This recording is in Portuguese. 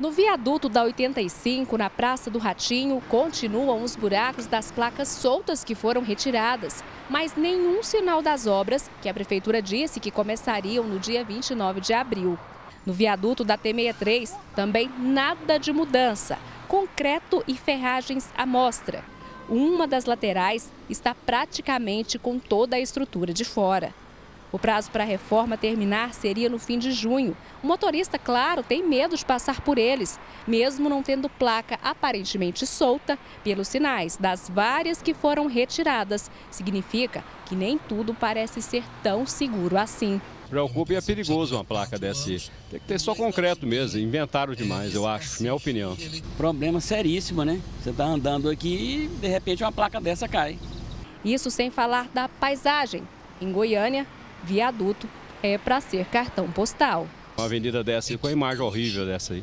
No viaduto da 85, na Praça do Ratinho, continuam os buracos das placas soltas que foram retiradas, mas nenhum sinal das obras, que a Prefeitura disse que começariam no dia 29 de abril. No viaduto da T63, também nada de mudança, concreto e ferragens à mostra. Uma das laterais está praticamente com toda a estrutura de fora. O prazo para a reforma terminar seria no fim de junho. O motorista, claro, tem medo de passar por eles, mesmo não tendo placa aparentemente solta pelos sinais das várias que foram retiradas. Significa que nem tudo parece ser tão seguro assim. Preocupa e é perigoso uma placa dessa. Tem que ter só concreto mesmo, inventaram demais, eu acho, minha opinião. Problema seríssimo, né? Você está andando aqui e de repente uma placa dessa cai. Isso sem falar da paisagem. Em Goiânia, viaduto é para ser cartão postal. Uma avenida dessa com a imagem horrível dessa aí.